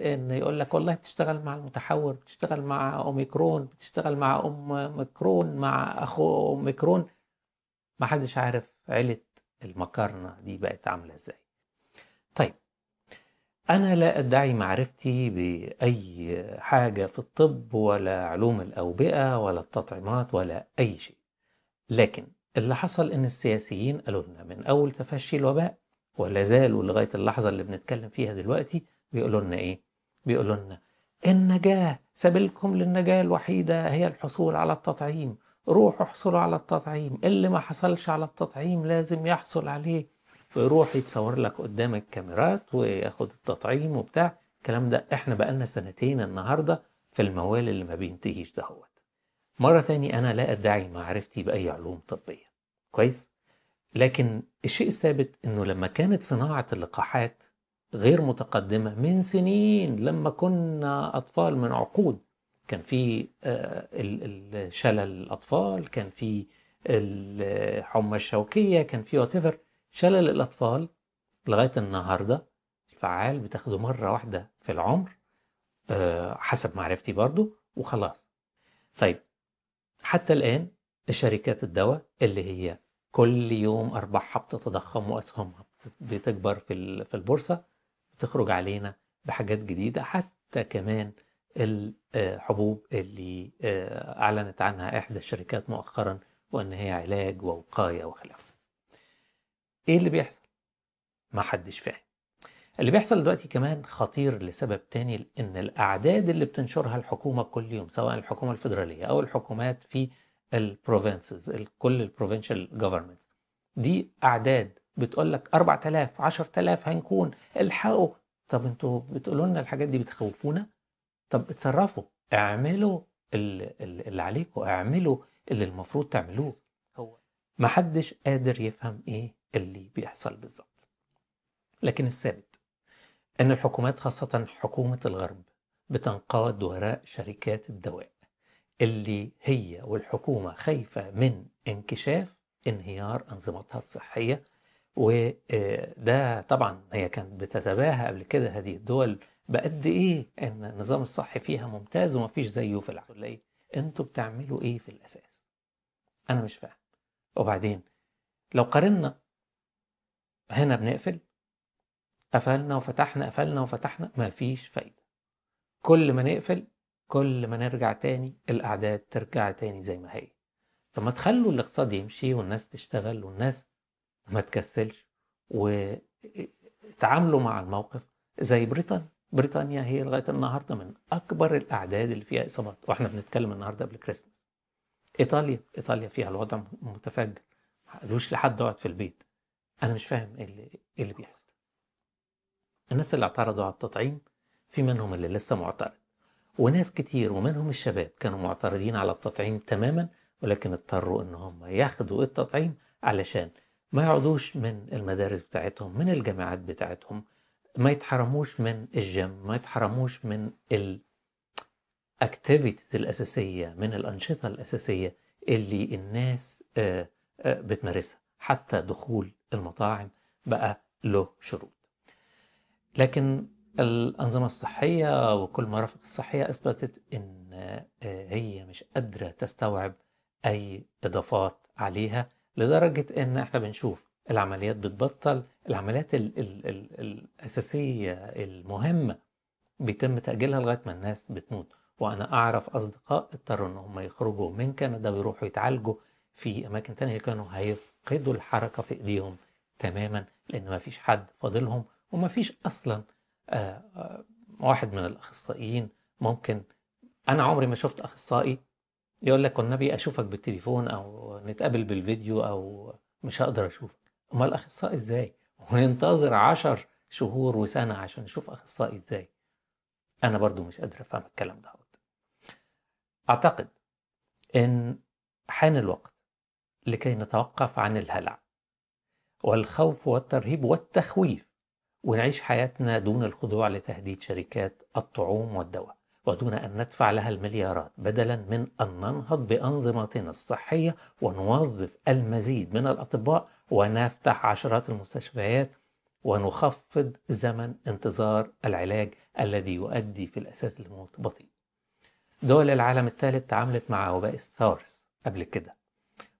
إن يقول لك والله بتشتغل مع المتحور بتشتغل مع أوميكرون بتشتغل مع أم ميكرون مع أخو أوميكرون. ما حدش عارف عيلة المقارنة دي بقت عاملة إزاي. طيب أنا لا أدعي معرفتي بأي حاجة في الطب ولا علوم الأوبئة ولا التطعيمات ولا أي شيء. لكن اللي حصل إن السياسيين قالوا لنا من أول تفشي الوباء ولا زالوا لغاية اللحظة اللي بنتكلم فيها دلوقتي بيقولوا لنا إيه؟ بيقولوا لنا النجاة سبيلكم للنجاة الوحيدة هي الحصول على التطعيم. روحوا احصلوا على التطعيم اللي ما حصلش على التطعيم لازم يحصل عليه. ويروح يتصور لك قدام الكاميرات وياخد التطعيم وبتاع. الكلام ده إحنا بقالنا سنتين النهارده في الموال اللي ما بينتهيش دهوت. مرة تاني أنا لا أدعي معرفتي بأي علوم طبية. كويس؟ لكن الشيء الثابت أنه لما كانت صناعة اللقاحات غير متقدمة من سنين لما كنا أطفال من عقود. كان في شلل الأطفال كان في الحمى الشوكية كان في واتيفر شلل الأطفال لغاية النهاردة الفعال بتاخده مرة واحدة في العمر حسب معرفتي برضو وخلاص. طيب حتى الآن شركات الدواء اللي هي كل يوم أرباحها بتتضخم وأسهمها بتكبر في البورصة بتخرج علينا بحاجات جديدة حتى كمان الحبوب اللي أعلنت عنها إحدى الشركات مؤخرا وأن هي علاج ووقاية وخلافه إيه اللي بيحصل؟ ما حدش فاهم اللي بيحصل دلوقتي كمان خطير لسبب تاني إن الأعداد اللي بتنشرها الحكومة كل يوم سواء الحكومة الفيدرالية أو الحكومات في ال provinces كل ال provincial government دي أعداد بتقول لك 4000 10000 هنكون الحقوا. طب أنتوا بتقولوا لنا الحاجات دي بتخوفونا؟ طب اتصرفوا اعملوا اللي عليكم اعملوا اللي المفروض تعملوه. هو. ما حدش قادر يفهم إيه اللي بيحصل بالظبط. لكن الثابت إن الحكومات خاصة حكومة الغرب بتنقاد وراء شركات الدواء اللي هي والحكومة خايفة من انكشاف انهيار أنظمتها الصحية وده طبعا هي كانت بتتباهى قبل كده هذه الدول بقد إيه إن النظام الصحي فيها ممتاز ومفيش زيه في العالم. إيه أنتوا بتعملوا إيه في الأساس؟ أنا مش فاهم. وبعدين لو قارنا هنا بنقفل قفلنا وفتحنا قفلنا وفتحنا مفيش فايدة. كل ما نقفل كل ما نرجع تاني الأعداد ترجع تاني زي ما هي. طب ما تخلوا الاقتصاد يمشي والناس تشتغل والناس ما تكسلش وتعاملوا مع الموقف زي بريطانيا. بريطانيا هي لغاية النهاردة من أكبر الأعداد اللي فيها إصابات وإحنا بنتكلم النهاردة قبل كريسماس. إيطاليا إيطاليا فيها الوضع متفجر ما قالوش لحد اقعد في البيت. أنا مش فاهم إيه اللي, إيه اللي بيحصل. الناس اللي اعترضوا على التطعيم في منهم اللي لسه معترض وناس كتير ومنهم الشباب كانوا معترضين على التطعيم تماما ولكن اضطروا إن هم ياخدوا التطعيم علشان ما يقعدوش من المدارس بتاعتهم من الجامعات بتاعتهم ما يتحرموش من الجيم ما يتحرموش من ال activities الأساسية من الأنشطة الأساسية اللي الناس بتمارسها. حتى دخول المطاعم بقى له شروط. لكن الأنظمة الصحية وكل المرافق الصحية أثبتت إن هي مش قادرة تستوعب أي إضافات عليها. لدرجة إن إحنا بنشوف العمليات بتبطل العمليات ال ال ال الأساسية المهمة بيتم تأجيلها لغاية ما الناس بتموت. وأنا أعرف أصدقاء اضطروا إن هم يخرجوا من كندا ويروحوا يتعالجوا في أماكن تانية كانوا هيفقدوا الحركة في إيديهم تماما لأن ما فيش حد فاضلهم وما فيش أصلا واحد من الأخصائيين ممكن. أنا عمري ما شفت أخصائي يقول لك والنبي أشوفك بالتليفون أو نتقابل بالفيديو أو مش هقدر أشوفك. أمال الاخصائي إزاي؟ وننتظر عشر شهور وسنة عشان نشوف أخصائي إزاي. أنا برضو مش قادر أفهم الكلام ده. أعتقد إن حان الوقت لكي نتوقف عن الهلع والخوف والترهيب والتخويف ونعيش حياتنا دون الخضوع لتهديد شركات الطعوم والدواء. ودون أن ندفع لها المليارات بدلا من أن ننهض بأنظمتنا الصحية ونوظف المزيد من الأطباء ونفتح عشرات المستشفيات ونخفض زمن انتظار العلاج الذي يؤدي في الأساس لموت بطيء. دول العالم الثالث تعاملت مع وباء السارس قبل كده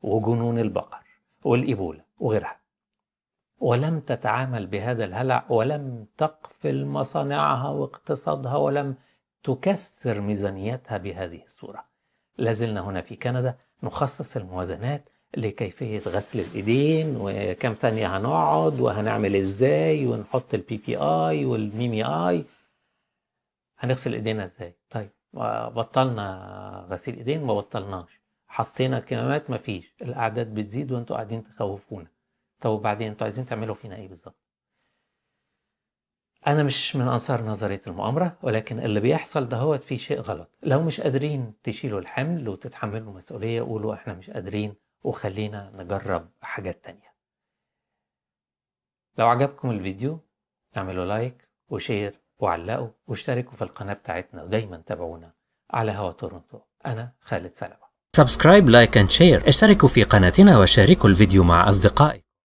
وجنون البقر والإيبولا وغيرها. ولم تتعامل بهذا الهلع ولم تقفل مصانعها واقتصادها ولم تكسر ميزانيتها بهذه الصورة. لازلنا هنا في كندا نخصص الموازنات لكيفية غسل الإيدين وكم ثانية هنقعد وهنعمل إزاي ونحط ال PPI والميمي آي هنغسل إيدينا إزاي؟ طيب بطلنا غسيل إيدين ما بطلناش. حطينا كمامات مفيش الأعداد بتزيد وأنتوا قاعدين تخوفونا. طب وبعدين أنتوا عايزين تعملوا فينا إيه بالظبط؟ أنا مش من أنصار نظرية المؤامرة ولكن اللي بيحصل ده هو في شيء غلط. لو مش قادرين تشيلوا الحمل وتتحملوا مسؤولية قولوا إحنا مش قادرين وخلينا نجرب حاجات تانية. لو عجبكم الفيديو اعملوا like و share وعلقوا واشتركوا في القناة بتاعتنا ودايما تابعونا على هوا تورنتو. أنا خالد سلامة. subscribe like and share اشتركوا في قناتنا وشاركوا الفيديو مع أصدقائك.